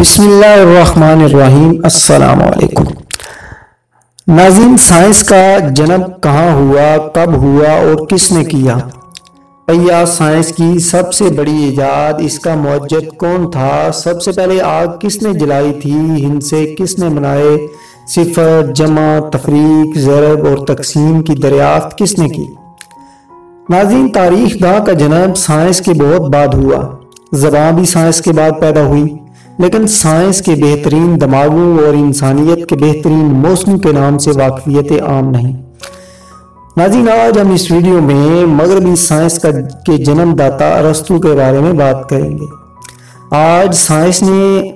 بسم اللہ الرحمن الرحیم، السلام علیکم۔ ناظرین، سائنس کا جنم کہاں ہوا، کب ہوا اور کس نے کیا؟ پہیا سائنس کی سب سے بڑی ایجاد اس کا معجد کون تھا؟ سب سے پہلے آگ کس نے جلائی تھی؟ ہند سے کس نے بنائے صفر، جمع، تفریق، ضرب اور تقسیم کی دریافت کس نے کی؟ ناظرین، تاریخ گاہ کا جنم سائنس کے بہت بعد ہوا۔ زبان بھی سائنس کے بعد پیدا ہوئی۔ لیکن سائنس کے بہترین دماغوں اور انسانیت کے بہترین موسم کے نام سے واقفیت عام نہیں۔ ناظرین آج ہم اس ویڈیو میں مغربی سائنس کا کے جنم داتا ارسطو کے بارے میں بات کریں گے۔ آج سائنس نے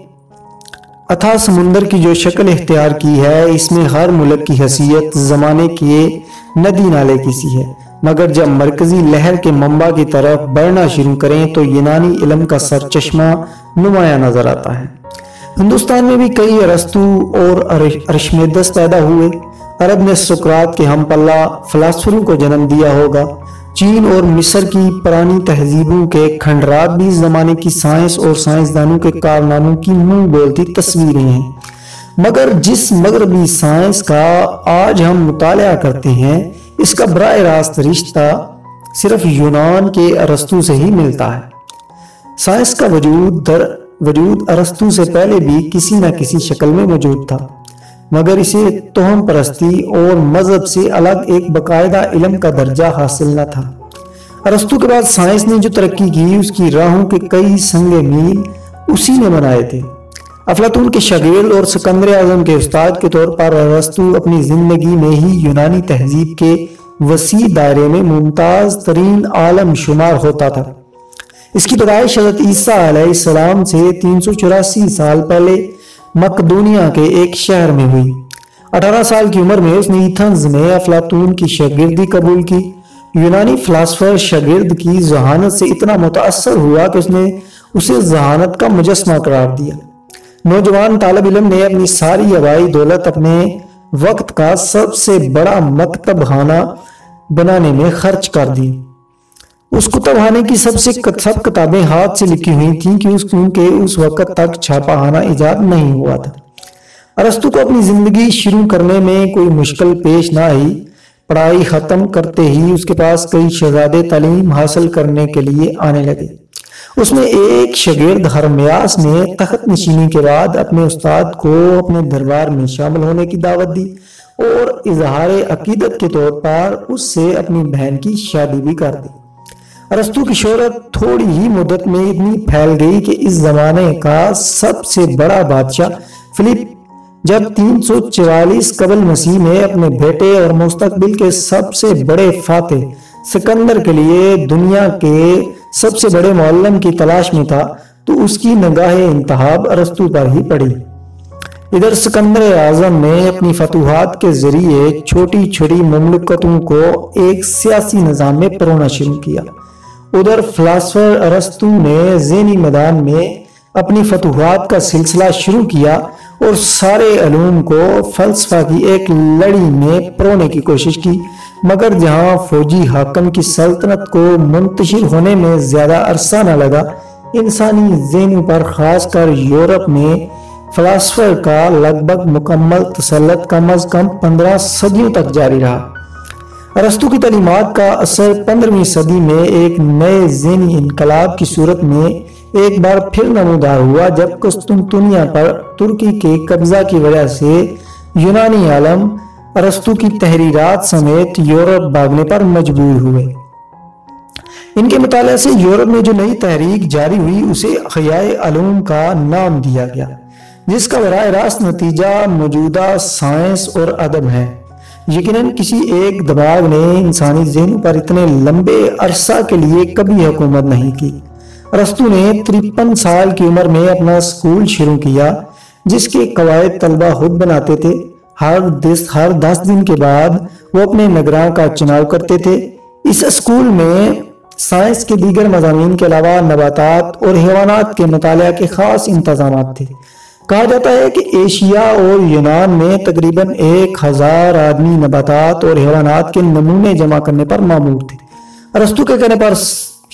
اتھا سمندر کی جو شکل اختیار کی ہے، اس میں ہر ملک کی حیثیت زمانے کے ندی نالے کی سی ہے۔ مگر جب مرکزی لہر کے منبع کی طرف بڑھنا شروع کریں تو یونانی علم کا سر چشمہ نمایاں نظر آتا ہے۔ ہندوستان میں بھی کئی ارستو اور ارشمیدس پیدا ہوئے۔ عرب نے سکرات کے ہم پلہ فلاسفروں کو جنم دیا ہوگا۔ چین اور مصر کی پرانی تہذیبوں کے کھنڈرات بھی زمانے کی سائنس اور سائنسدانوں کے کارناموں کی منہ بولتی تصویریں ہیں۔ مگر جس مغربی سائنس کا آج ہم مطالعہ کرتے ہیں اس کا براہ راست رشتہ صرف یونان کے ارستو سے ہی ملتا ہے۔ سائنس کا وجود در، وجود ارستو سے پہلے بھی کسی نہ کسی شکل میں موجود تھا۔ مگر اسے توہم پرستی اور مذہب سے الگ ایک باقاعدہ علم کا درجہ حاصل نہ تھا۔ ارستو کے بعد سائنس نے جو ترقی کی، اس کی راہوں کے کئی سنگ میل اسی نے بنائے تھے۔ افلاطون کے شاگرد اور سکندر اعظم کے استاد کے طور پر ارستو اپنی زندگی میں ہی یونانی تہذیب کے وسیع دائرے میں ممتاز ترین عالم شمار ہوتا تھا۔ اس کی پیدائش حضرت عیسیٰ علیہ السلام سے تین سو چوراسی سال پہلے مقدونیا کے ایک شہر میں ہوئی۔ اٹھارہ سال کی عمر میں اس نے ایتھنز میں افلاطون کی شاگردی قبول کی۔ یونانی فلاسفر شاگرد کی ذہانت سے اتنا متاثر ہوا کہ اس نے اسے ذہانت کا مجسمہ قرار دیا۔ نوجوان طالب علم نے اپنی ساری ہوائی دولت اپنے وقت کا سب سے بڑا مکتب خانہ بنانے میں خرچ کر دی۔ اس کتب خانے کی سب سے سب کتابیں ہاتھ سے لکھی ہوئی تھیں کہ اس کیونکہ اس وقت تک چھاپا خانہ ایجاد نہیں ہوا تھا۔ ارستو کو اپنی زندگی شروع کرنے میں کوئی مشکل پیش نہ آئی۔ پڑھائی ختم کرتے ہی اس کے پاس کئی شہزادے تعلیم حاصل کرنے کے لیے آنے لگے۔ اس میں ایک شگرد ہرمیاس نے تخت نشینی کے بعد اپنے استاد کو اپنے دربار میں شامل ہونے کی دعوت دی اور اظہار عقیدت کے طور پر اس سے اپنی بہن کی شادی بھی کر دی۔ ارستو کی شہرت تھوڑی ہی مدت میں اتنی پھیل گئی کہ اس زمانے کا سب سے بڑا بادشاہ فلپ، جب تین سو چوالیس قبل مسیح میں اپنے بیٹے اور مستقبل کے سب سے بڑے فاتح سکندر کے لیے دنیا کے سب سے بڑے معلم کی تلاش میں تھا تو اس کی نگاہ انتہاب ارستو پر ہی پڑی۔ ادھر سکندر اعظم نے اپنی فتوحات کے ذریعے چھوٹی چھوٹی مملکتوں کو ایک سیاسی نظام میں پرونا شروع کیا۔ ادھر فلاسفر ارستو نے ذہنی میدان میں اپنی فتوحات کا سلسلہ شروع کیا اور سارے علوم کو فلسفہ کی ایک لڑی میں پرونے کی کوشش کی، مگر جہاں فوجی حاکم کی سلطنت کو منتشر ہونے میں زیادہ عرصہ نہ لگا، انسانی ذہنوں پر خاص کر یورپ میں فلاسفر کا لگ بھگ مکمل تسلط کم از کم پندرہ صدیوں تک جاری رہا۔ ارستو کی تعلیمات کا اثر پندرہویں صدی میں ایک نئے ذہنی انقلاب کی صورت میں ایک بار پھر نمودار ہوا، جب قسطنطنیہ پر ترکی کے قبضہ کی وجہ سے یونانی عالم ارستو کی تحریرات سمیت یورپ بھاگنے پر مجبور ہوئے۔ ان کے مطالعہ سے یورپ میں جو نئی تحریک جاری ہوئی، اسے خیائے علوم کا نام دیا گیا، جس کا براہ راست نتیجہ موجودہ سائنس اور ادب ہے۔ یقیناً کسی ایک دماغ نے انسانی ذہن پر اتنے لمبے عرصہ کے لیے کبھی حکومت نہیں کی۔ رستو نے ترپن سال کی عمر میں اپنا سکول شروع کیا، جس کے قواعد طلبہ خود بناتے تھے۔ ہر دس ہر دس دن کے بعد وہ اپنے نگراں کا چناؤ کرتے تھے۔ اس سکول میں سائنس کے دیگر مضامین کے علاوہ نباتات اور حیوانات کے مطالعہ کے خاص انتظامات تھے۔ کہا جاتا ہے کہ ایشیا اور یونان میں تقریباً ایک ہزار آدمی نباتات اور حیوانات کے نمونے جمع کرنے پر معمور تھے۔ رستو کے کہنے پر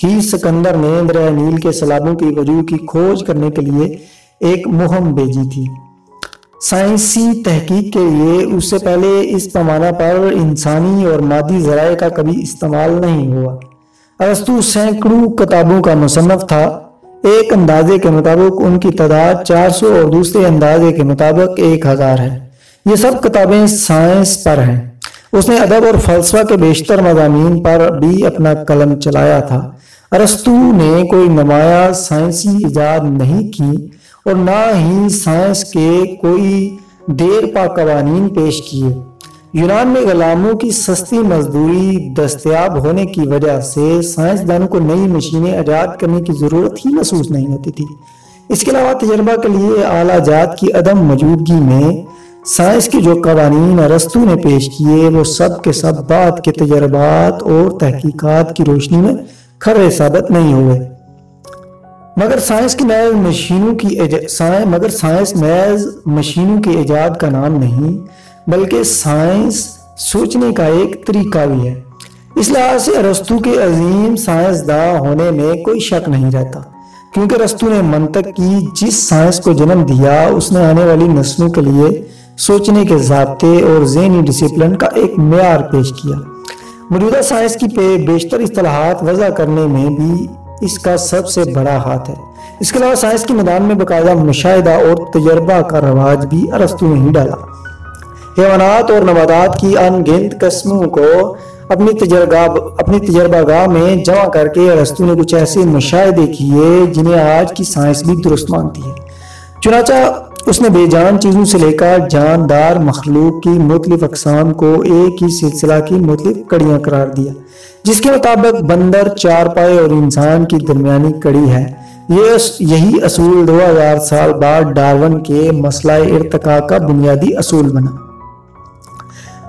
ہی سکندر نے دریائے نیل کے سلابوں کی وجوہ کی کھوج کرنے کے لیے ایک مہم بھیجی تھی۔ سائنسی تحقیق کے لیے اس سے پہلے اس پیمانہ پر انسانی اور مادی ذرائع کا کبھی استعمال نہیں ہوا۔ ارستو سینکڑوں کتابوں کا مصنف تھا۔ ایک اندازے کے مطابق ان کی تعداد چار سو اور دوسرے اندازے کے مطابق ایک ہزار ہے۔ یہ سب کتابیں سائنس پر ہیں۔ اس نے ادب اور فلسفہ کے بیشتر مضامین پر بھی اپنا قلم چلایا تھا۔ ارستو نے کوئی نمایاں سائنسی ایجاد نہیں کی اور نہ ہی سائنس کے کوئی دیر پا قوانین پیش کیے۔ یونان میں غلاموں کی سستی مزدوری دستیاب ہونے کی وجہ سے سائنسدانوں کو نئی مشینیں ایجاد کرنے کی ضرورت ہی محسوس نہیں ہوتی تھی۔ اس کے علاوہ تجربہ کے لیے اعلیٰ جات کی عدم موجودگی میں سائنس کے جو قوانین ارستو نے پیش کیے، وہ سب کے سب بعد کے تجربات اور تحقیقات کی روشنی میں کھرے ثابت نہیں ہوئے۔ مگر سائنس کی محض مشینوں کی مگر سائنس محض مشینوں کی ایجاد کا نام نہیں، بلکہ سائنس سوچنے کا ایک طریقہ بھی ہے۔ اس لحاظ سے ارستو کے عظیم سائنس دا ہونے میں کوئی شک نہیں رہتا، کیونکہ رستو نے منطق کی جس سائنس کو جنم دیا، اس نے آنے والی نسلوں کے لیے سوچنے کے ضابطے اور ذہنی ڈسپلن کا ایک معیار پیش کیا۔ موجودہ سائنس کی بیشتر اصطلاحات وضع کرنے میں بھی اس کا سب سے بڑا ہاتھ ہے۔ اس کے علاوہ سائنس کی میدان میں باقاعدہ مشاہدہ اور تجربہ کا رواج بھی ارستو نہیں ڈالا۔ حیوانات اور نباتات کی ان گنت قسموں کو اپنی تجربہ اپنی تجربہ گاہ میں جمع کر کے ارستو نے کچھ ایسے مشاہدے کیے جنہیں آج کی سائنس بھی درست مانتی ہے۔ چنانچہ اس نے بے جان چیزوں سے لے کر جاندار مخلوق کی مختلف اقسام کو ایک ہی سلسلہ کی مختلف کڑیاں قرار دیا۔ جس کے مطابق بندر چار پائے اور انسان کی درمیانی کڑی ہے۔ یہ یہی اصول دو ہزار سال بعد ڈارون کے مسئلہ ارتقاء کا بنیادی اصول بنا۔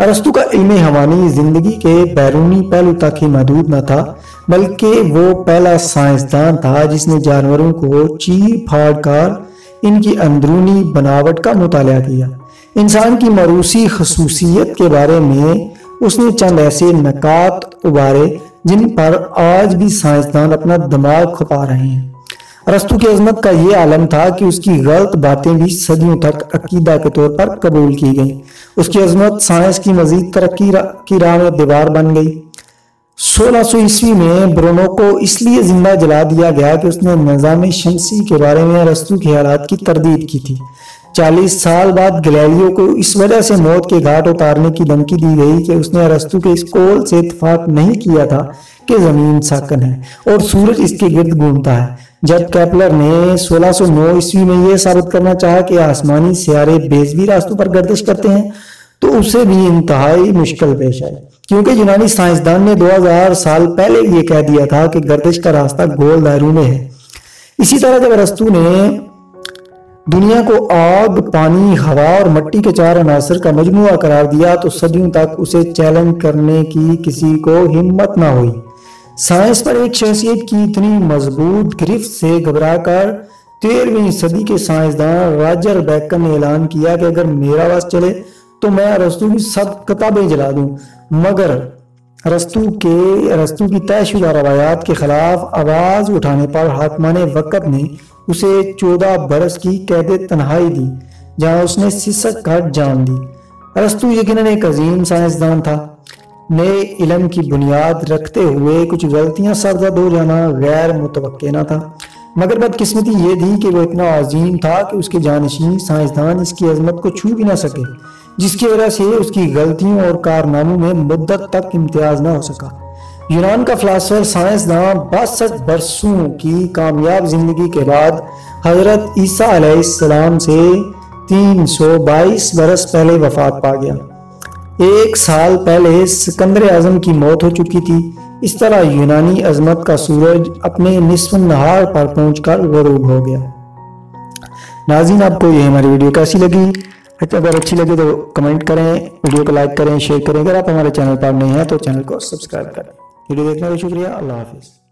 ارستو کا علم حوانی زندگی کے بیرونی پہلو تک ہی محدود نہ تھا، بلکہ وہ پہلا سائنسدان تھا جس نے جانوروں کو چیر پھاڑ کر ان کی اندرونی بناوٹ کا مطالعہ کیا۔ انسان کی مروسی خصوصیت کے بارے میں اس نے چند ایسے نکات ابارے جن پر آج بھی سائنسدان اپنا دماغ کھپا رہے ہیں۔ رستو کی عظمت کا یہ عالم تھا کہ اس کی غلط باتیں بھی صدیوں تک عقیدہ کے طور پر قبول کی گئیں۔ اس کی عظمت سائنس کی مزید ترقی کی راہ میں دیوار بن گئی۔ سولہ سو عیسوی میں برونو کو اس لیے زندہ جلا دیا گیا کہ اس نے نظام شمسی کے بارے میں رستو کے حالات کی تردید کی تھی۔ چالیس سال بعد گلیلیو کو اس وجہ سے موت کے گھاٹ اتارنے کی دھمکی دی گئی کہ اس نے رستو کے اس کول سے اتفاق نہیں کیا تھا کہ زمین ساکن ہے اور سورج اس کے گرد گھومتا ہے۔ جب کیپلر نے سولہ سو نو عیسوی میں یہ ثابت کرنا چاہا کہ آسمانی سیارے بیزوی راستوں پر گردش کرتے ہیں، تو اسے بھی انتہائی مشکل پیش آئی۔ کیونکہ یونانی سائنسدان نے دو ہزار سال پہلے یہ کہہ دیا تھا کہ گردش کا راستہ گول دائروں میں ہے۔ اسی طرح جب رستو نے دنیا کو آگ پانی، ہوا اور مٹی کے چار عناصر کا مجموعہ قرار دیا تو صدیوں تک اسے چیلنج کرنے کی کسی کو ہمت نہ ہوئی۔ سائنس پر ایک شخصیت کی اتنی مضبوط گرفت سے گھبرا کر تیرہویں صدی کے سائنسدان راجر بیکن نے اعلان کیا کہ اگر میرا واس چلے تو میں رستو کی سب کتابیں جلا دوں، مگر رستو کے رستو کی طے شدہ روایات کے خلاف آواز اٹھانے پر حاکمان وقت نے اسے چودہ برس کی قید تنہائی دی، جہاں اس نے سسک کٹ جان دی رستو یقیناً ایک عظیم سائنسدان تھا۔ نئے علم کی بنیاد رکھتے ہوئے کچھ غلطیاں سرزد ہو جانا غیر متوقع نہ تھا۔ مگر بدقسمتی یہ تھی کہ وہ اتنا عظیم تھا کہ اس کے جانشین سائنسدان اس کی عظمت کو چھو بھی نہ سکے۔ جس کی وجہ سے اس کی غلطیوں اور کارناموں میں مدت تک امتیاز نہ ہو سکا۔ یونان کا فلاسفر سائنسدان باسٹھ برسوں کی کامیاب زندگی کے بعد حضرت عیسیٰ علیہ السلام سے تین سو بائیس برس پہلے وفات پا گیا۔ ایک سال پہلے سکندر اعظم کی موت ہو چکی تھی۔ اس طرح یونانی عظمت کا سورج اپنے نصف نہار پر پہنچ کر غروب ہو گیا۔ ناظرین آپ کو یہ ہماری ویڈیو کیسی لگی؟ اچھا، اگر اچھی لگے تو کمنٹ کریں، ویڈیو کو لائک کریں، شیئر کریں۔ اگر آپ ہمارے چینل پر نہیں ہیں تو چینل کو سبسکرائب کریں۔ ویڈیو دیکھنے کا شکریہ۔ اللہ حافظ۔